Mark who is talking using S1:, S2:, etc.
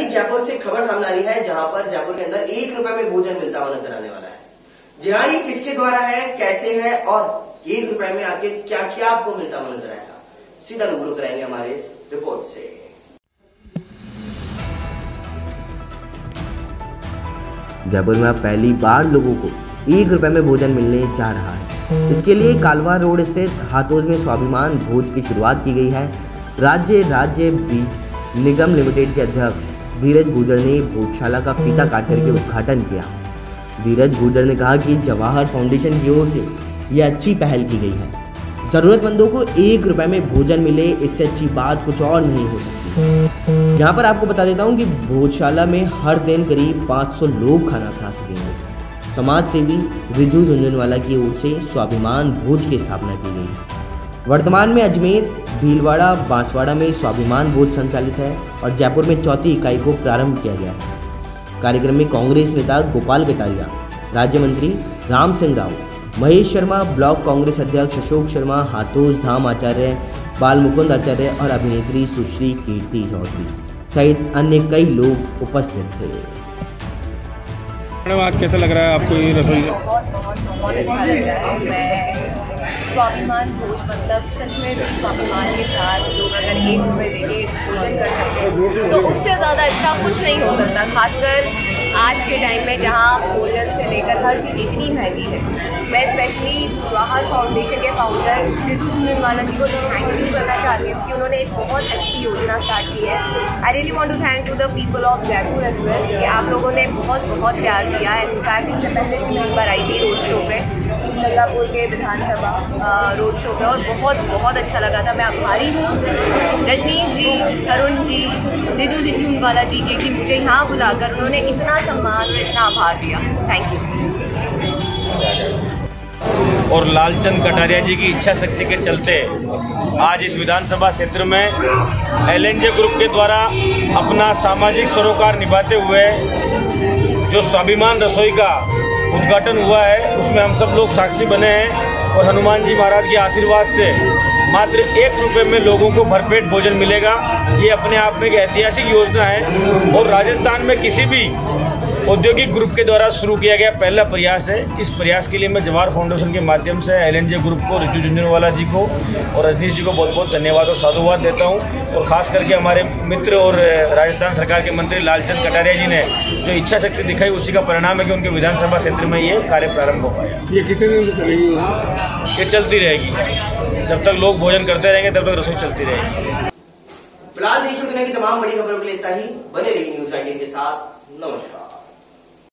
S1: यानी जयपुर से खबर सामने आ रही है, जहाँ पर जयपुर के अंदर एक रुपए में भोजन मिलता हुआ नज़र आने वाला है। जी हाँ ये किसके द्वारा है, कैसे है, और एक रुपए में आखिर क्या क्या आपको मिलता हुआ नज़र आएगा? सीधा रूबरू कराएँगे हमारे इस रिपोर्ट से।
S2: जयपुर में पहली बार लोगों को एक रुपए में भोजन मिलने जा रहा है। इसके लिए कालवा रोड स्थित हाथोज में स्वाभिमान भोज की शुरुआत की गई है। राज्य राज्य बीज निगम लिमिटेड के अध्यक्ष धीरज गुर्जर ने भोजशाला का फीता काट करके उद्घाटन किया। धीरज गुर्जर ने कहा कि जवाहर फाउंडेशन की ओर से यह अच्छी पहल की गई है। ज़रूरतमंदों को एक रुपए में भोजन मिले, इससे अच्छी बात कुछ और नहीं हो सकती। यहाँ पर आपको बता देता हूँ कि भोजशाला में हर दिन करीब 500 लोग खाना खा सकेंगे। समाज सेवी रिजू झुंझुनवाला की ओर से स्वाभिमान भोज की स्थापना की गई वर्तमान में अजमेर भीलवाड़ा बांसवाड़ा में स्वाभिमान भोज संचालित है और जयपुर में चौथी इकाई को प्रारंभ किया गया है। कार्यक्रम में कांग्रेस नेता गोपाल कटारिया राज्य मंत्री राम सिंह राव महेश शर्मा ब्लॉक कांग्रेस अध्यक्ष अशोक शर्मा हाथोज धाम आचार्य बाल मुकुंद आचार्य और अभिनेत्री सुश्री कीर्ति चौधरी सहित अन्य कई लोग उपस्थित थे।
S3: मैडम आज कैसा लग रहा है आपको ये रसोई?
S4: स्वाभिमान भोज मतलब सच में भी स्वाभिमान के साथ लोग अगर एक रुपये देके भोजन कर सकते हैं तो उससे ज़्यादा अच्छा कुछ नहीं हो सकता, खासकर आज के टाइम में जहाँ भोजन से लेकर हर चीज़ इतनी महँगी है। मैं स्पेशली जवाहर फाउंडेशन के फाउंडर रितु झुंझुनवाला जी को तो थैंक यू करना चाहती हूँ कि उन्होंने एक बहुत अच्छी योजना स्टार्ट की है। I really want to thank to the people of Jaipur as well कि आप लोगों ने बहुत बहुत प्यार दिया है इनफैक्ट इससे पहले भी मैं एक बार आई थी रोड शो पे। गंगापुर के विधानसभा रोड शो पे, और बहुत बहुत अच्छा लगा था। मैं आभारी हूँ। रजनीश जी, तरुण जी रिजू झुंझुनवाला जी के कि मुझे यहाँ बुलाकर उन्होंने इतना सम्मान और इतना आभार दिया। थैंक यू
S3: और लालचंद कटारिया जी की इच्छा शक्ति के चलते आज इस विधानसभा क्षेत्र में एलएनजे ग्रुप के द्वारा अपना सामाजिक सरोकार निभाते हुए जो स्वाभिमान रसोई का उद्घाटन हुआ है। उसमें हम सब लोग साक्षी बने हैं और हनुमान जी महाराज के आशीर्वाद से मात्र एक रुपये में लोगों को भरपेट भोजन मिलेगा। ये अपने आप में एक ऐतिहासिक योजना है और राजस्थान में किसी भी औद्योगिक ग्रुप के द्वारा शुरू किया गया पहला प्रयास है। इस प्रयास के लिए मैं जवाहर फाउंडेशन के माध्यम से एलएनजे ग्रुप को ऋतु झुंझुनवाला जी को और रजनीश जी को बहुत बहुत धन्यवाद और साधुवाद देता हूँ। और खास करके हमारे मित्र और राजस्थान सरकार के मंत्री लालचंद कटारिया जी ने जो इच्छा शक्ति दिखाई उसी का परिणाम है कि उनके विधानसभा क्षेत्र में ये कार्य प्रारंभ हो पाया।
S5: ये कितने दिन से चलेगी?
S3: ये चलती रहेगी। जब तक लोग भोजन करते रहेंगे तब तक रसोई चलती रहेगी।
S1: फ़िलहाल देश में दुनिया की तमाम बड़ी खबरों के लिए इतना ही। बने रही न्यूज़ नाइनटीन के साथ। नमस्कार।